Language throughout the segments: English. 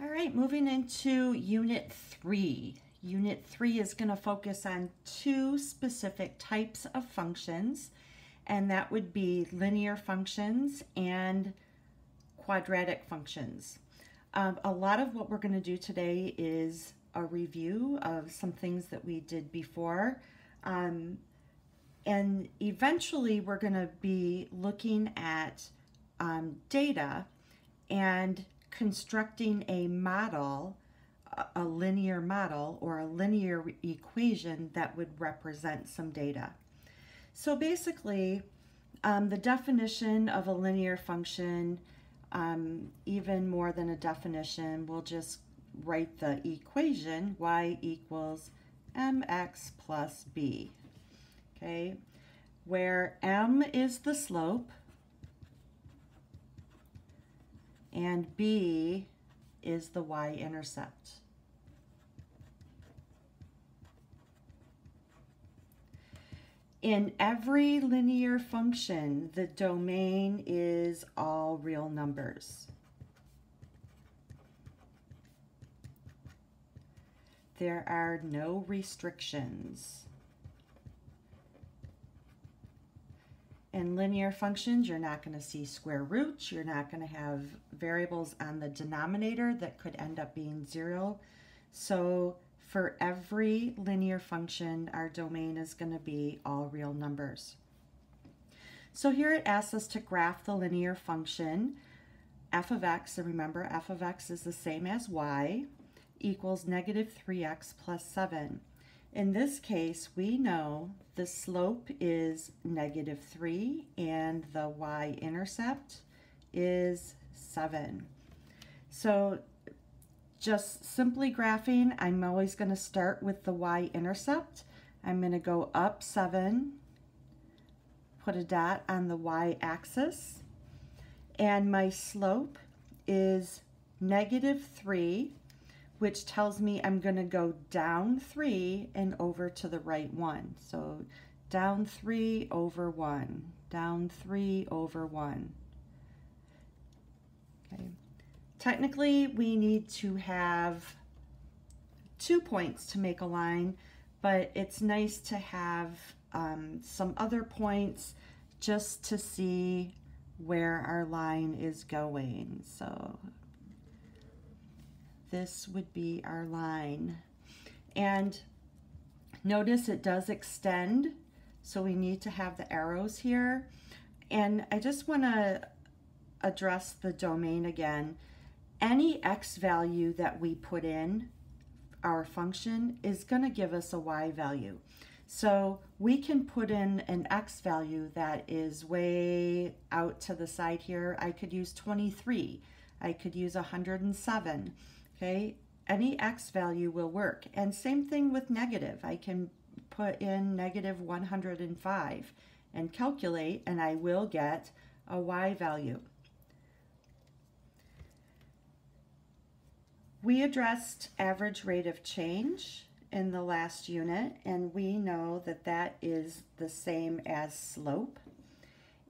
All right, moving into Unit 3. Unit 3 is going to focus on two specific types of functions, and that would be linear functions and quadratic functions. Um, a lot of what we're going to do today is a review of some things that we did before. Um, and eventually we're going to be looking at um, data and constructing a model, a linear model or a linear equation that would represent some data. So basically, um, the definition of a linear function, um, even more than a definition, we'll just write the equation y equals mx plus b, okay? Where m is the slope and B is the y-intercept. In every linear function, the domain is all real numbers. There are no restrictions. In linear functions, you're not going to see square roots. You're not going to have variables on the denominator that could end up being zero. So for every linear function, our domain is going to be all real numbers. So here it asks us to graph the linear function f of x, and remember f of x is the same as y, equals negative 3x plus 7. In this case, we know the slope is negative 3 and the y-intercept is 7. So just simply graphing, I'm always going to start with the y-intercept. I'm going to go up 7, put a dot on the y-axis, and my slope is negative 3 which tells me I'm to go down 3 and over to the right 1. So down 3 over 1, down 3 over 1. Okay. Technically, we need to have two points to make a line, but it's nice to have um, some other points just to see where our line is going. So this would be our line. And notice it does extend, so we need to have the arrows here. And I just want to address the domain again. Any x value that we put in our function is going to give us a y value. So we can put in an x value that is way out to the side here. I could use 23. I could use 107 okay? Any x value will work. And same thing with negative. I can put in negative 105 and calculate, and I will get a y value. We addressed average rate of change in the last unit, and we know that that is the same as slope.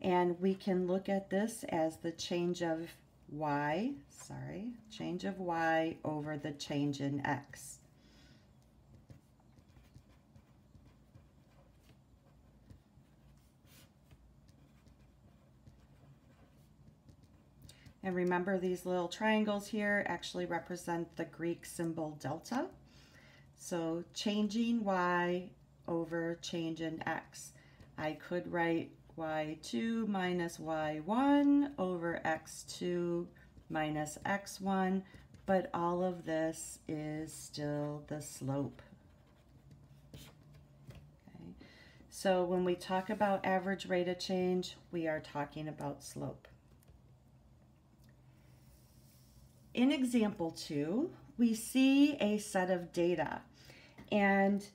And we can look at this as the change of y, sorry, change of y over the change in x. And remember these little triangles here actually represent the Greek symbol delta. So changing y over change in x. I could write y2 minus y1 over x2 minus x1, but all of this is still the slope. Okay. So when we talk about average rate of change, we are talking about slope. In example two, we see a set of data and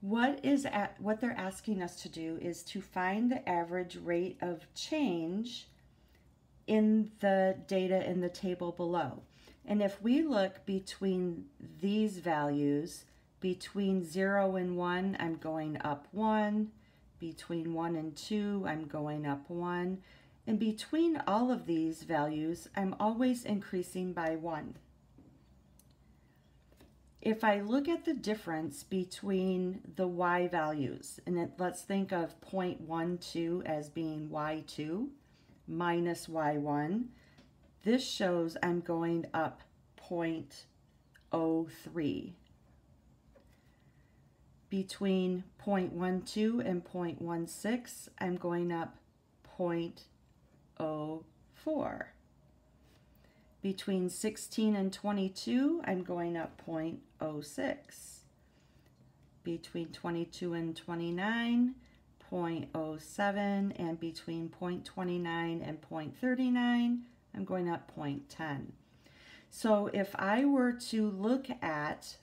what is at, what they're asking us to do is to find the average rate of change in the data in the table below. And if we look between these values, between 0 and 1, I'm going up 1. Between 1 and 2, I'm going up 1. And between all of these values, I'm always increasing by 1. If I look at the difference between the y values, and it, let's think of 0.12 as being y2 minus y1, this shows I'm going up 0.03. Between 0.12 and 0.16, I'm going up 0.04. Between 16 and 22, I'm going up 0.06. Between 22 and 29, 0.07, and between 0.29 and 0.39, I'm going up 0.10. So if I were to look at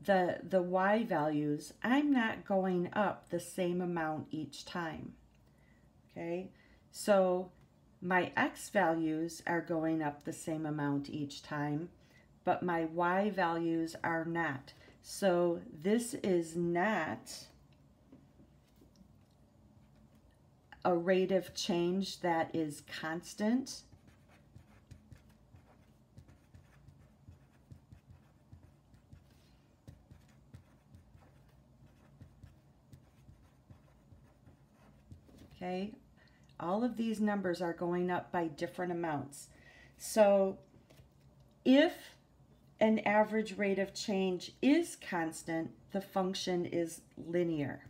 the, the y values, I'm not going up the same amount each time. Okay, so my x values are going up the same amount each time, but my y values are not. So this is not a rate of change that is constant. Okay, all of these numbers are going up by different amounts. So if an average rate of change is constant, the function is linear.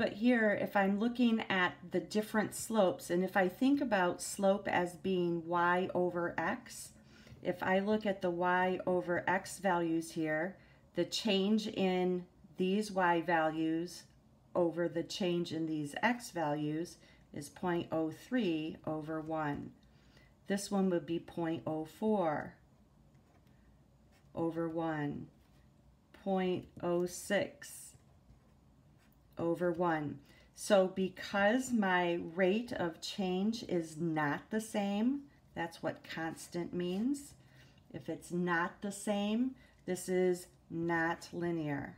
But here, if I'm looking at the different slopes, and if I think about slope as being y over x, if I look at the y over x values here, the change in these y values over the change in these x values is 0.03 over 1. This one would be 0.04 over 1, 0.06 over 1. So because my rate of change is not the same, that's what constant means. If it's not the same, this is not linear.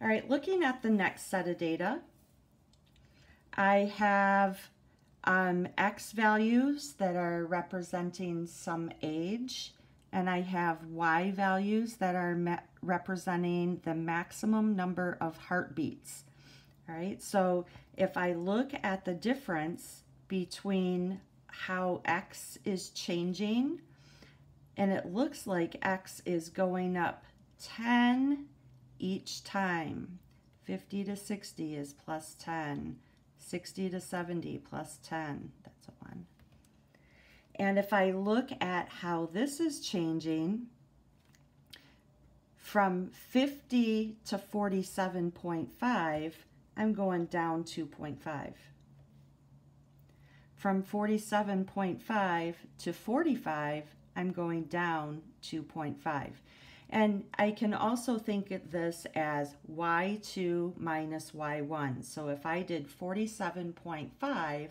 All right, looking at the next set of data, I have um, X values that are representing some age and I have Y values that are representing the maximum number of heartbeats. All right, so if I look at the difference between how X is changing, and it looks like X is going up 10 each time. 50 to 60 is plus 10. 60 to 70 plus 10. That's a 1. And if I look at how this is changing from 50 to 47.5, I'm going down 2.5. From 47.5 to 45, I'm going down 2.5. And I can also think of this as y2 minus y1. So if I did 47.5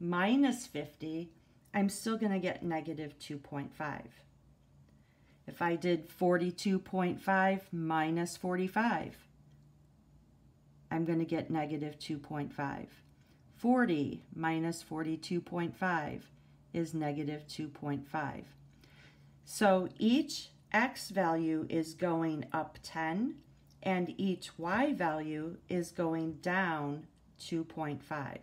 minus 50, I'm still going to get negative 2.5. If I did 42.5 minus 45, I'm going to get negative 2.5. 40 minus 42.5 is negative 2.5. So each x value is going up 10 and each y value is going down 2.5.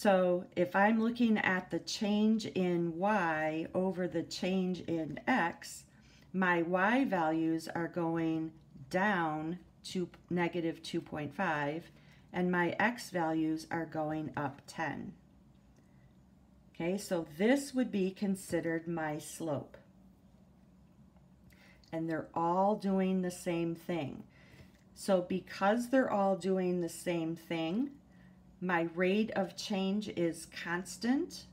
So if I'm looking at the change in y over the change in x, my y values are going down to negative 2.5 and my x values are going up 10. Okay, so this would be considered my slope. And they're all doing the same thing. So because they're all doing the same thing, my rate of change is constant.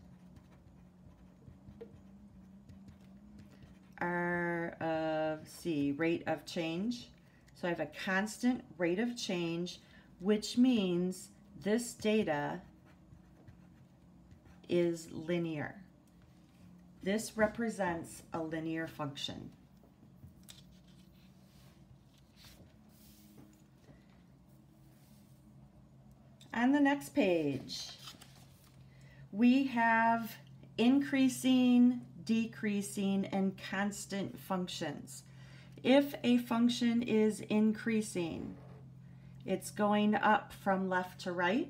R of C, rate of change. So I have a constant rate of change, which means this data is linear. This represents a linear function. On the next page, we have increasing, decreasing, and constant functions. If a function is increasing, it's going up from left to right.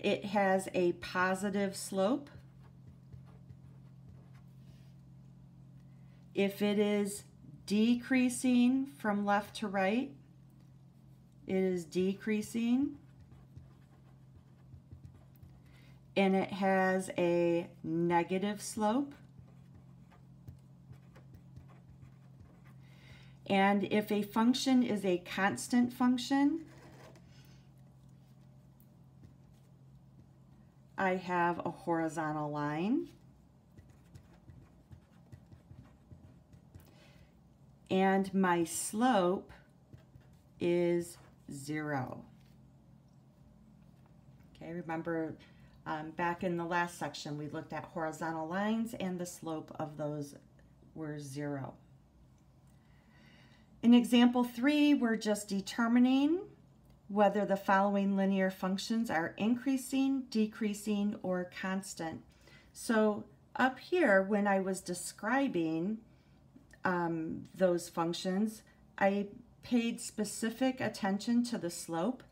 It has a positive slope. If it is decreasing from left to right, it is decreasing. And it has a negative slope. And if a function is a constant function, I have a horizontal line. And my slope is zero. Okay, remember um, back in the last section, we looked at horizontal lines and the slope of those were zero. In example three, we're just determining whether the following linear functions are increasing, decreasing, or constant. So up here, when I was describing um, those functions, I paid specific attention to the slope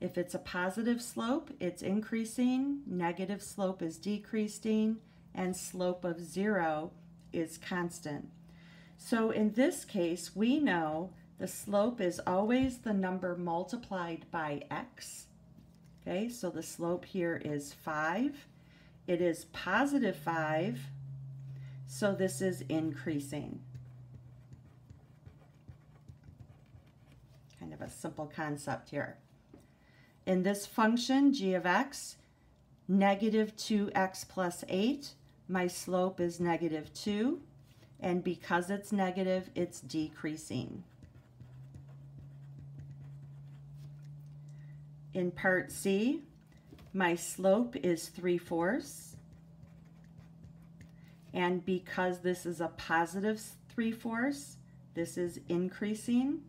if it's a positive slope, it's increasing, negative slope is decreasing, and slope of zero is constant. So in this case, we know the slope is always the number multiplied by x. Okay, so the slope here is 5. It is positive 5, so this is increasing. Kind of a simple concept here. In this function, g of x, negative 2x plus 8, my slope is negative 2, and because it's negative, it's decreasing. In part C, my slope is 3 fourths, and because this is a positive 3 fourths, this is increasing.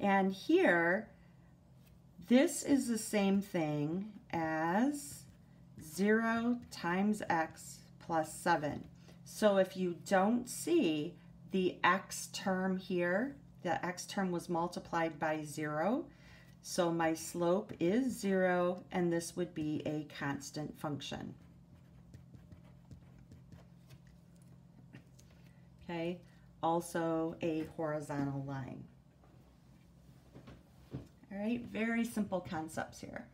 And here, this is the same thing as 0 times x plus 7. So if you don't see the x term here, the x term was multiplied by 0, so my slope is 0, and this would be a constant function. Okay, also a horizontal line. All right, very simple concepts here.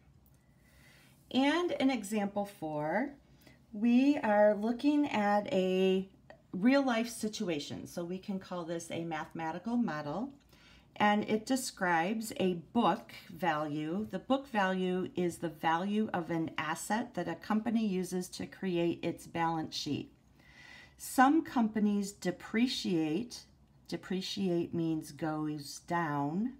And in example four, we are looking at a real life situation. So we can call this a mathematical model. And it describes a book value. The book value is the value of an asset that a company uses to create its balance sheet. Some companies depreciate, depreciate means goes down,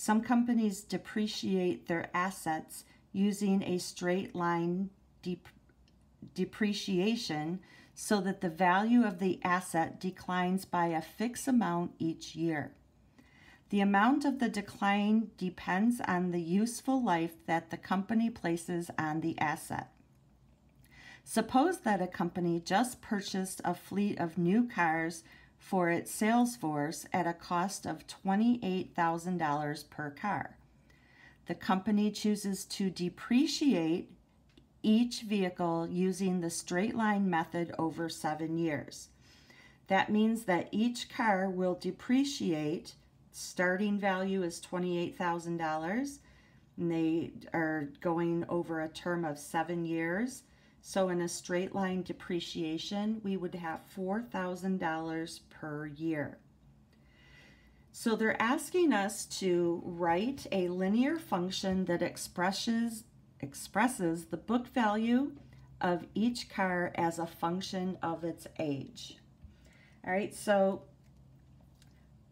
some companies depreciate their assets using a straight line dep depreciation so that the value of the asset declines by a fixed amount each year. The amount of the decline depends on the useful life that the company places on the asset. Suppose that a company just purchased a fleet of new cars for its sales force at a cost of $28,000 per car. The company chooses to depreciate each vehicle using the straight line method over seven years. That means that each car will depreciate, starting value is $28,000, and they are going over a term of seven years. So in a straight line depreciation, we would have $4,000 per year. So they're asking us to write a linear function that expresses, expresses the book value of each car as a function of its age. All right, so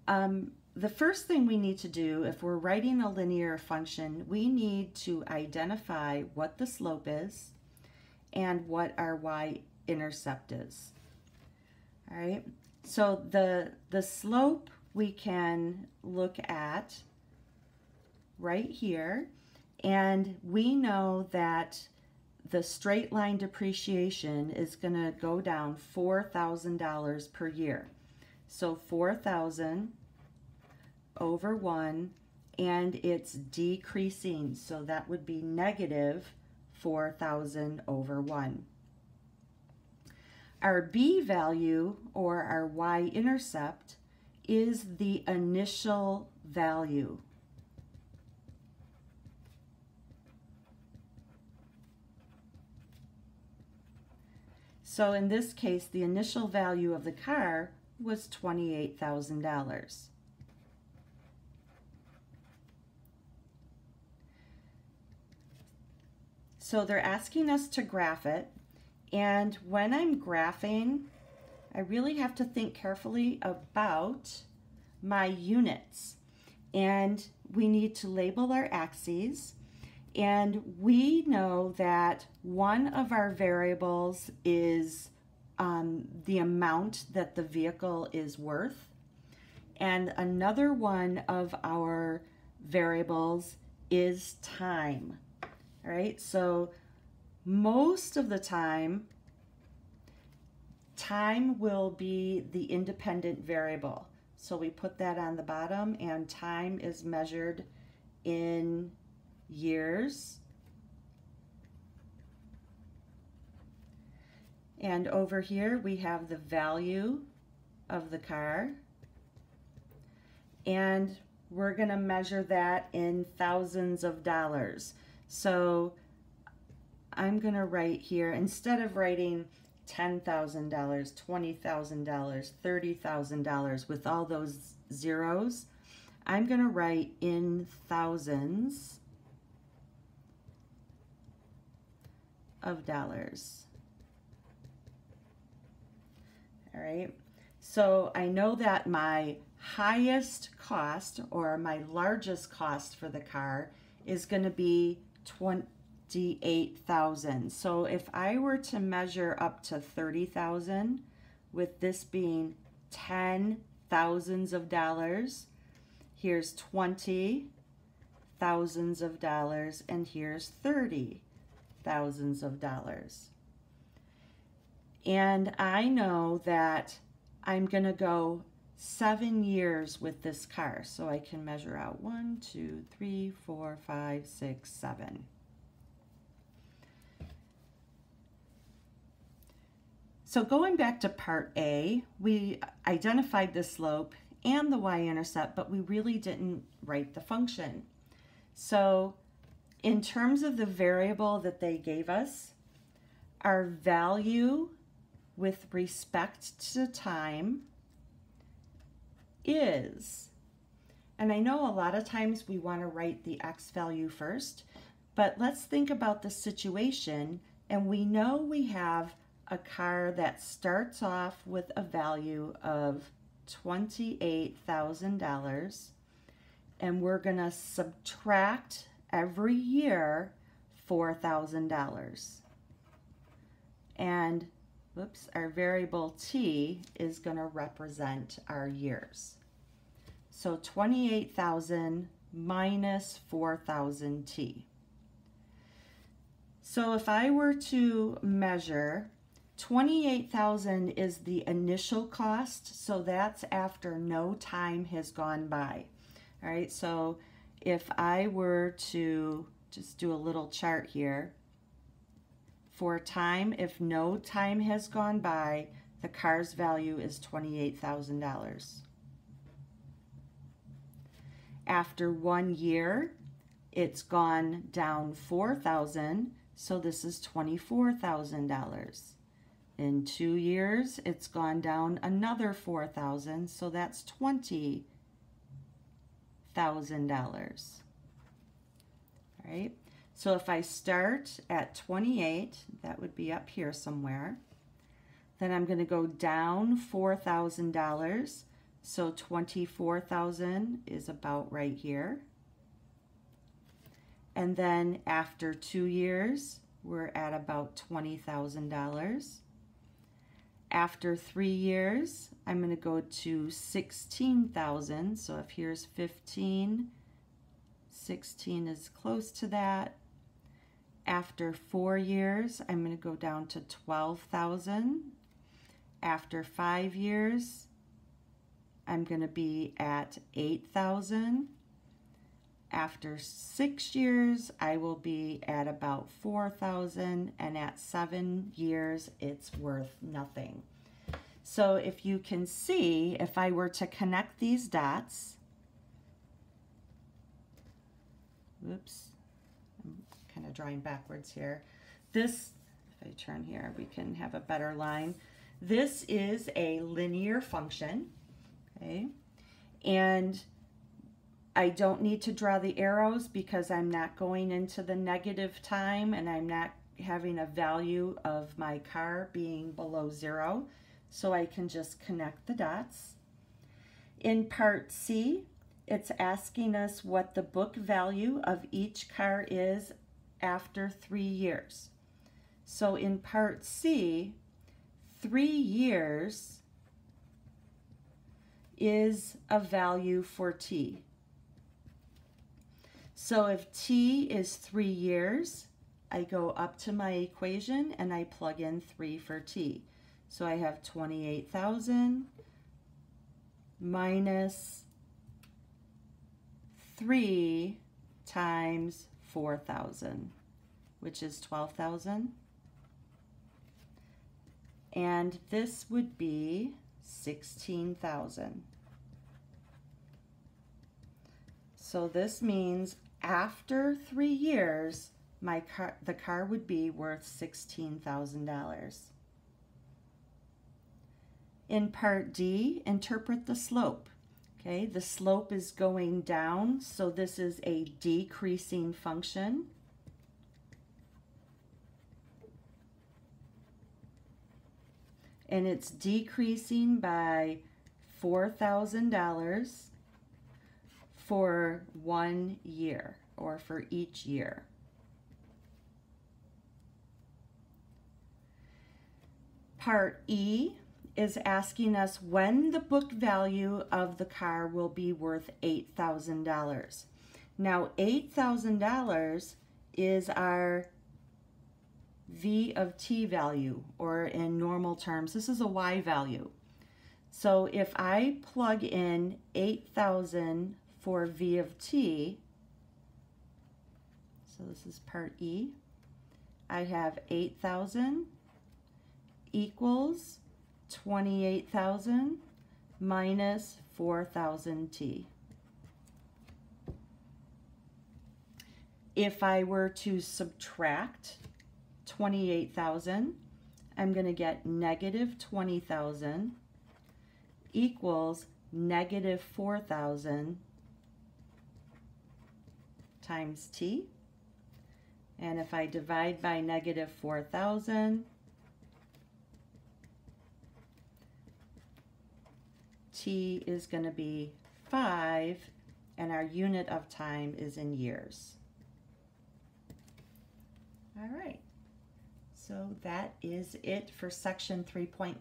um, the first thing we need to do if we're writing a linear function, we need to identify what the slope is and what our y-intercept is. All right, so the, the slope we can look at right here, and we know that the straight line depreciation is going to go down $4,000 per year. So 4,000 over 1 and it's decreasing so that would be negative 4,000 over 1. Our b value or our y-intercept is the initial value. So in this case, the initial value of the car was $28,000. So they're asking us to graph it. And when I'm graphing, I really have to think carefully about my units. And we need to label our axes and we know that one of our variables is um, the amount that the vehicle is worth. And another one of our variables is time. All right, so most of the time, time will be the independent variable. So we put that on the bottom and time is measured in years. And over here we have the value of the car. And we're going to measure that in thousands of dollars. So I'm going to write here, instead of writing $10,000, $20,000, $30,000 with all those zeros, I'm going to write in thousands of dollars. All right, so I know that my highest cost or my largest cost for the car is going to be 28,000. So if I were to measure up to 30,000 with this being 10 thousands of dollars, here's 20 thousands of dollars and here's 30 thousands of dollars. And I know that I'm going to go seven years with this car. So I can measure out one, two, three, four, five, six, seven. So going back to part A, we identified the slope and the y-intercept, but we really didn't write the function. So in terms of the variable that they gave us, our value with respect to time is, and I know a lot of times we want to write the x value first, but let's think about the situation and we know we have a car that starts off with a value of $28,000 and we're going to subtract every year $4,000. And whoops, our variable t is going to represent our years. So 28,000 minus 4,000 t. So if I were to measure 28,000 is the initial cost, so that's after no time has gone by. All right, so if I were to just do a little chart here, for time, if no time has gone by, the car's value is $28,000. After one year, it's gone down 4,000, so this is $24,000. In two years, it's gone down another 4,000, so that's 20 $1,000. All right, So if I start at 28, that would be up here somewhere. Then I'm going to go down $4,000. So 24,000 is about right here. And then after two years, we're at about $20,000. After three years, I'm going to go to 16,000. So if here's 15, 16 is close to that. After four years, I'm going to go down to 12,000. After five years, I'm going to be at 8,000. After six years, I will be at about 4,000. And at seven years, it's worth nothing. So if you can see, if I were to connect these dots, oops, kind of drawing backwards here. This, if I turn here, we can have a better line. This is a linear function, okay? And I don't need to draw the arrows because I'm not going into the negative time and I'm not having a value of my car being below zero. So I can just connect the dots. In part C, it's asking us what the book value of each car is after three years. So in part C, three years is a value for T. So if T is three years, I go up to my equation and I plug in three for T. So I have 28,000 minus 3 times 4,000, which is 12,000. And this would be 16,000. So this means after three years, my car, the car would be worth $16,000. In part D, interpret the slope. Okay, the slope is going down, so this is a decreasing function. And it's decreasing by $4,000 for one year or for each year. Part E is asking us when the book value of the car will be worth $8,000. Now, $8,000 is our V of t value, or in normal terms, this is a y value. So if I plug in 8,000 for V of t, so this is part E, I have 8,000 equals 28,000 minus 4,000 T. If I were to subtract 28,000, I'm going to get negative 20,000 equals negative 4,000 times T. And if I divide by negative 4,000, t is going to be 5, and our unit of time is in years. All right, so that is it for section 3.1.